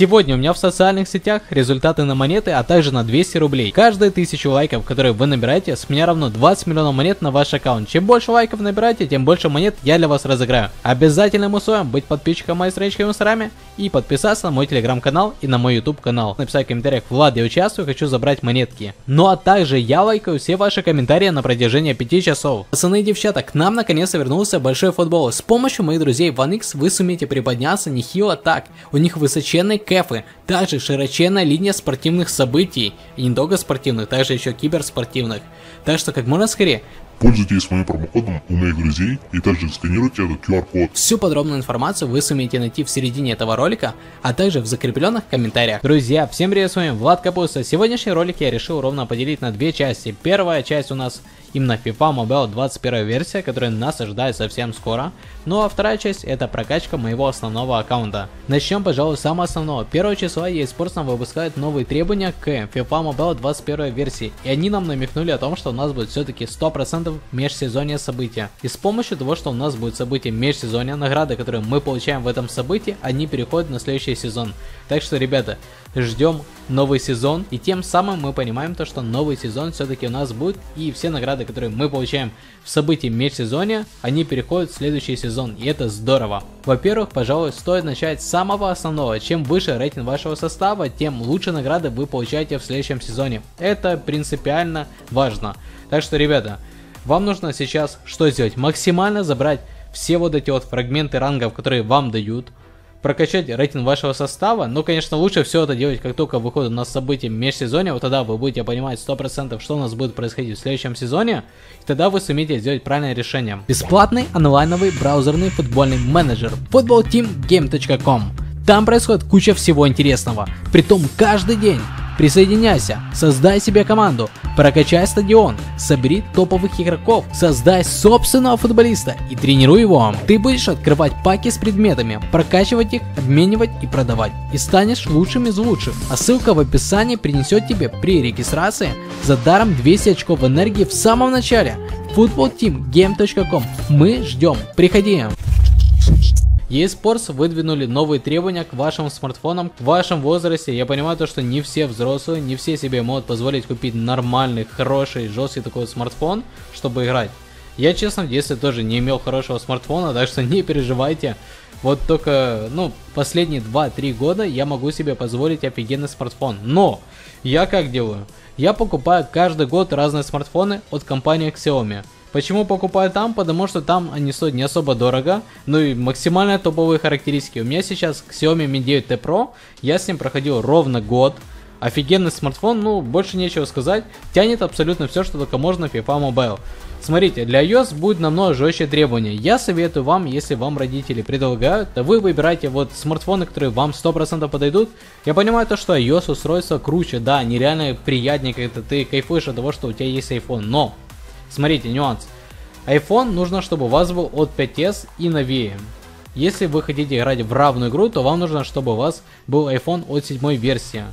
Сегодня у меня в социальных сетях результаты на монеты, а также на 200 рублей. Каждые 1000 лайков, которые вы набираете, с меня равно 20 миллионов монет на ваш аккаунт. Чем больше лайков набираете, тем больше монет я для вас разыграю. Обязательным условием быть подписчиком моей странички в инстаграме и подписаться на мой телеграм-канал и на мой YouTube канал. Написать в комментариях, Влад, я участвую, хочу забрать монетки. Ну а также я лайкаю все ваши комментарии на протяжении 5 часов. Пацаны и девчата, к нам наконец-то вернулся большой футбол. С помощью моих друзей OneX вы сумеете приподняться нехило так. У них высоченные кэфы, также широченная линия спортивных событий, и не только спортивных, также еще киберспортивных. Так что как можно скорее Пользуйтесь моим промокодом у моих друзей и также сканируйте этот QR-код. Всю подробную информацию вы сумеете найти в середине этого ролика, а также в закрепленных комментариях. Друзья, всем привет, с вами Влад Капуста. Сегодняшний ролик я решил ровно поделить на две части. Первая часть у нас именно FIFA Mobile 21 версия, которая нас ожидает совсем скоро. Ну а вторая часть это прокачка моего основного аккаунта. Начнем, пожалуй, с самого основного. 1 числа eSports нам выпускает новые требования к FIFA Mobile 21 версии. И они нам намекнули о том, что у нас будет все-таки 100% межсезонье события. И с помощью того, что у нас будет событие межсезонья, награды, которые мы получаем в этом событии, они переходят на следующий сезон. Так что, ребята, ждем новый сезон. И тем самым мы понимаем то, что новый сезон все-таки у нас будет. И все награды, которые мы получаем в событии межсезонья, они переходят в следующий сезон. И это здорово. Во-первых, пожалуй, стоит начать с самого основного. Чем выше рейтинг вашего состава, тем лучше награды вы получаете в следующем сезоне. Это принципиально важно. Так что, ребята, вам нужно сейчас что сделать? Максимально забрать все вот эти вот фрагменты рангов, которые вам дают прокачать рейтинг вашего состава. Но, конечно, лучше все это делать, как только выходит на событие межсезонья. Вот тогда вы будете понимать 100%, что у нас будет происходить в следующем сезоне. И тогда вы сумеете сделать правильное решение. Бесплатный онлайновый браузерный футбольный менеджер footballteamgame.com Там происходит куча всего интересного. Притом каждый день. Присоединяйся, создай себе команду, прокачай стадион, собери топовых игроков, создай собственного футболиста и тренируй его. Ты будешь открывать паки с предметами, прокачивать их, обменивать и продавать. И станешь лучшим из лучших. А ссылка в описании принесет тебе при регистрации за даром 200 очков энергии в самом начале. footballteamgame.com Мы ждем. Приходи eSports выдвинули новые требования к вашим смартфонам в вашем возрасте. Я понимаю то, что не все взрослые, не все себе могут позволить купить нормальный, хороший, жесткий такой смартфон, чтобы играть. Я, честно, в детстве тоже не имел хорошего смартфона, так что не переживайте. Вот только, ну, последние 2-3 года я могу себе позволить офигенный смартфон. Но, я как делаю? Я покупаю каждый год разные смартфоны от компании Xiaomi. Почему покупаю там? Потому что там они стоят не особо дорого, ну и максимально топовые характеристики. У меня сейчас Xiaomi Mi 9T Pro, я с ним проходил ровно год. Офигенный смартфон, ну больше нечего сказать, тянет абсолютно все, что только можно в FIFA Mobile. Смотрите, для iOS будет намного жестче требования. Я советую вам, если вам родители предлагают, то вы выбираете вот смартфоны, которые вам 100% подойдут. Я понимаю то, что iOS устройство круче, да, они реально приятнее, когда ты кайфуешь от того, что у тебя есть iPhone, но Смотрите, нюанс. iPhone нужно, чтобы у вас был от 5s и новее. Если вы хотите играть в равную игру, то вам нужно, чтобы у вас был iPhone от 7 версии.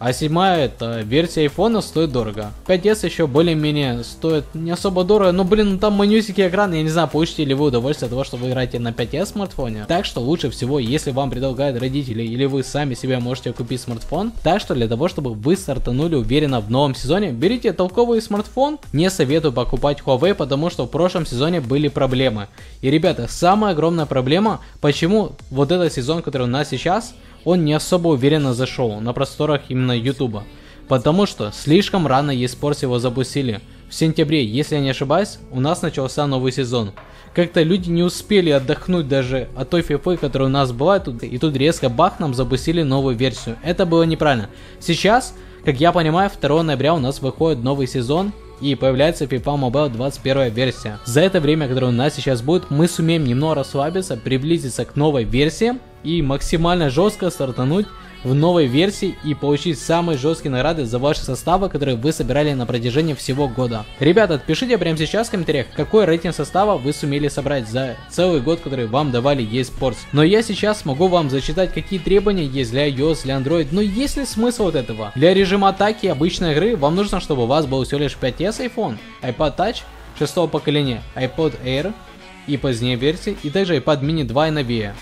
А седьмая это версия айфона стоит дорого. 5s еще более-менее стоит не особо дорого, но блин, ну там манюсики экран, я не знаю, получите ли вы удовольствие от того, что вы играете на 5s смартфоне. Так что лучше всего, если вам предлагают родители или вы сами себе можете купить смартфон, так что для того, чтобы вы стартанули уверенно в новом сезоне, берите толковый смартфон. Не советую покупать Huawei, потому что в прошлом сезоне были проблемы. И ребята, самая огромная проблема, почему вот этот сезон, который у нас сейчас, он не особо уверенно зашел на просторах именно Ютуба. Потому что слишком рано eSports его запустили. В сентябре, если я не ошибаюсь, у нас начался новый сезон. Как-то люди не успели отдохнуть даже от той FIFA, которая у нас была, и тут резко бах нам запустили новую версию. Это было неправильно. Сейчас, как я понимаю, 2 ноября у нас выходит новый сезон, и появляется FIFA Mobile 21 версия. За это время, которое у нас сейчас будет, мы сумеем немного расслабиться, приблизиться к новой версии и максимально жестко стартануть в новой версии и получить самые жесткие награды за ваши составы, которые вы собирали на протяжении всего года. Ребята, отпишите прямо сейчас в комментариях, какой рейтинг состава вы сумели собрать за целый год, который вам давали eSports. Но я сейчас могу вам зачитать, какие требования есть для iOS, для Android, но есть ли смысл от этого? Для режима атаки обычной игры вам нужно, чтобы у вас был всего лишь 5s iPhone, iPad Touch 6 поколения, iPod Air и позднее версии, и также iPad mini 2 и новее.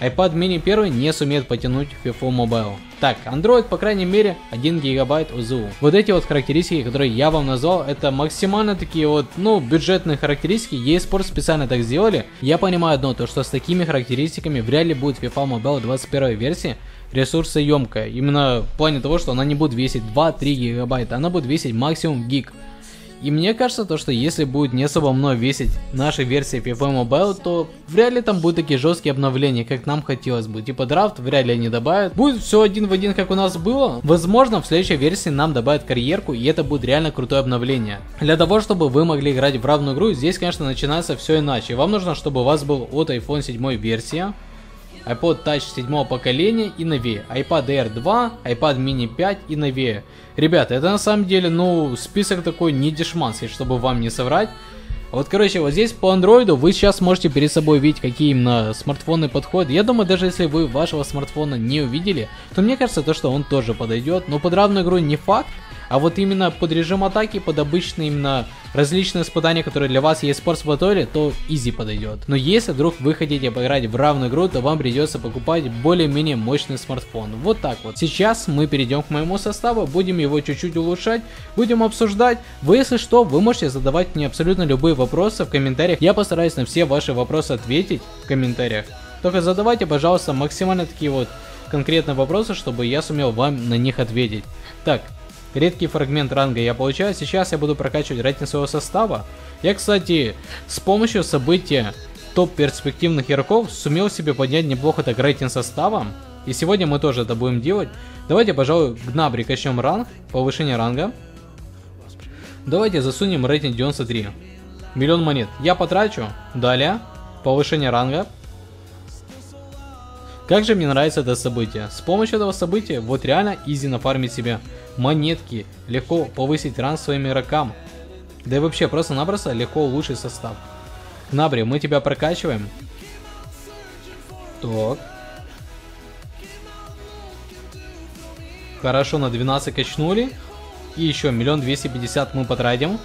iPad mini 1 не сумеет потянуть FIFA Mobile. Так, Android по крайней мере 1 гигабайт УЗУ. Вот эти вот характеристики, которые я вам назвал, это максимально такие вот, ну, бюджетные характеристики. eSports специально так сделали. Я понимаю одно, то что с такими характеристиками вряд ли будет FIFA Mobile 21 версии ресурсоемкая. Именно в плане того, что она не будет весить 2-3 гигабайта, она будет весить максимум гиг. И мне кажется, то, что если будет не особо много весить наша версия FIFA Mobile, то вряд ли там будут такие жесткие обновления, как нам хотелось бы. Типа драфт вряд ли они добавят. Будет все один в один, как у нас было. Возможно, в следующей версии нам добавят карьерку, и это будет реально крутое обновление. Для того, чтобы вы могли играть в равную игру, здесь, конечно, начинается все иначе. Вам нужно, чтобы у вас был от iPhone 7 версия, iPod Touch 7 поколения и новее, iPad Air 2, iPad mini 5 и новее. Ребята, это на самом деле, ну, список такой не дешманский, чтобы вам не соврать. Вот, короче, вот здесь по андроиду вы сейчас можете перед собой видеть, какие именно смартфоны подходят. Я думаю, даже если вы вашего смартфона не увидели, то мне кажется, то, что он тоже подойдет. Но под равную игру не факт, а вот именно под режим атаки, под обычные именно различные испытания, которые для вас есть спорт батле, то изи подойдет. Но если вдруг вы хотите поиграть в равную игру, то вам придется покупать более-менее мощный смартфон. Вот так вот. Сейчас мы перейдем к моему составу, будем его чуть-чуть улучшать, будем обсуждать. Вы, если что, вы можете задавать мне абсолютно любые вопросы в комментариях. Я постараюсь на все ваши вопросы ответить в комментариях. Только задавайте, пожалуйста, максимально такие вот конкретные вопросы, чтобы я сумел вам на них ответить. Так, Редкий фрагмент ранга я получаю. Сейчас я буду прокачивать рейтинг своего состава. Я, кстати, с помощью события топ перспективных игроков сумел себе поднять неплохо так рейтинг состава. И сегодня мы тоже это будем делать. Давайте, пожалуй, гнабри качнем ранг, повышение ранга. Давайте засунем рейтинг 93. Миллион монет. Я потрачу. Далее. Повышение ранга. Как же мне нравится это событие. С помощью этого события вот реально изи нафармить себе монетки, легко повысить ранг своим игрокам. Да и вообще просто-напросто легко улучшить состав. Кнабри, мы тебя прокачиваем. Так. Хорошо, на 12 качнули. И еще миллион двести пятьдесят мы потратим.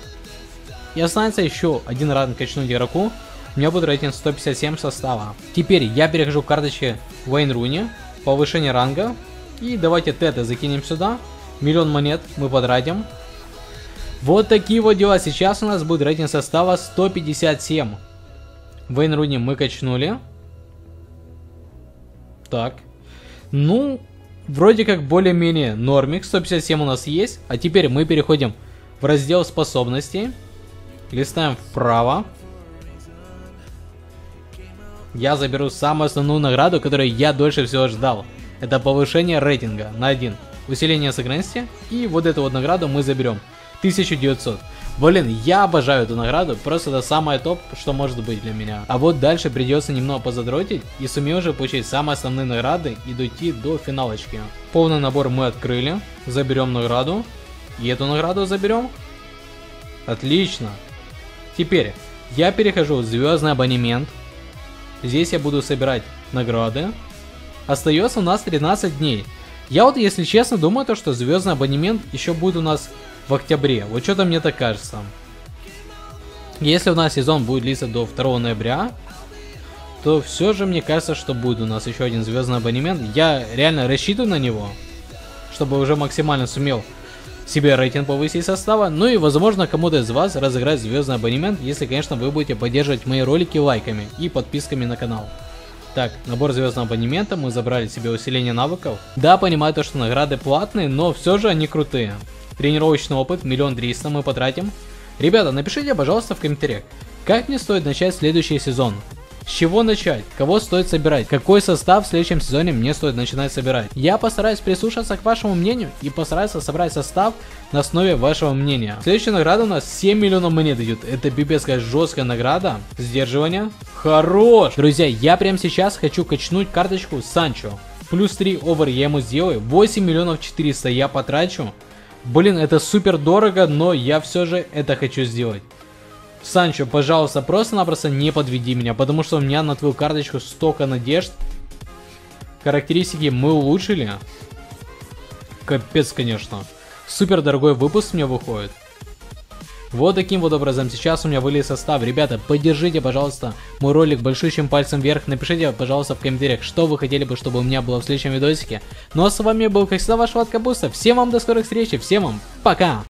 И останется еще один ранг качнуть игроку. Меня будет рейтинг 157 состава. Теперь я перехожу к карточке Вейн Руни. Повышение ранга. И давайте Тета закинем сюда. Миллион монет мы потратим. Вот такие вот дела. Сейчас у нас будет рейтинг состава 157. Вейн Руни мы качнули. Так. Ну, вроде как более-менее нормик. 157 у нас есть. А теперь мы переходим в раздел способностей. Листаем вправо. Я заберу самую основную награду, которую я дольше всего ждал. Это повышение рейтинга на 1 усиление сохранности, и вот эту вот награду мы заберем. 1900. Блин, я обожаю эту награду, просто это самое топ, что может быть для меня. А вот дальше придется немного позадротить и сумею уже получить самые основные награды и дойти до финалочки. Полный набор мы открыли, заберем награду, и эту награду заберем. Отлично. Теперь я перехожу в звездный абонемент. Здесь я буду собирать награды. Остается у нас 13 дней. Я вот, если честно, думаю, то, что звездный абонемент еще будет у нас в октябре. Вот что-то мне так кажется. Если у нас сезон будет длиться до 2 ноября, то все же мне кажется, что будет у нас еще один звездный абонемент. Я реально рассчитываю на него, чтобы уже максимально сумел себе рейтинг повысить состава. Ну и возможно кому-то из вас разыграть звездный абонемент, если, конечно, вы будете поддерживать мои ролики лайками и подписками на канал. Так, набор звездного абонемента, мы забрали себе усиление навыков. Да, понимаю то, что награды платные, но все же они крутые. Тренировочный опыт, миллион триста мы потратим. Ребята, напишите, пожалуйста, в комментариях, как мне стоит начать следующий сезон. С чего начать? Кого стоит собирать? Какой состав в следующем сезоне мне стоит начинать собирать? Я постараюсь прислушаться к вашему мнению и постараться собрать состав на основе вашего мнения. Следующая награда у нас 7 миллионов монет идет. Это пипецкая жесткая награда. Сдерживание. Хорош! Друзья, я прямо сейчас хочу качнуть карточку Санчо. Плюс 3 овер я ему сделаю. 8 миллионов 400 я потрачу. Блин, это супер дорого, но я все же это хочу сделать. Санчо, пожалуйста, просто-напросто не подведи меня, потому что у меня на твою карточку столько надежд. Характеристики мы улучшили. Капец, конечно. Супер дорогой выпуск мне выходит. Вот таким вот образом сейчас у меня вылез состав. Ребята, поддержите, пожалуйста, мой ролик большущим пальцем вверх. Напишите, пожалуйста, в комментариях, что вы хотели бы, чтобы у меня было в следующем видосике. Ну а с вами был, как всегда, ваш Влад Капуста. Всем вам до скорых встреч, всем вам пока!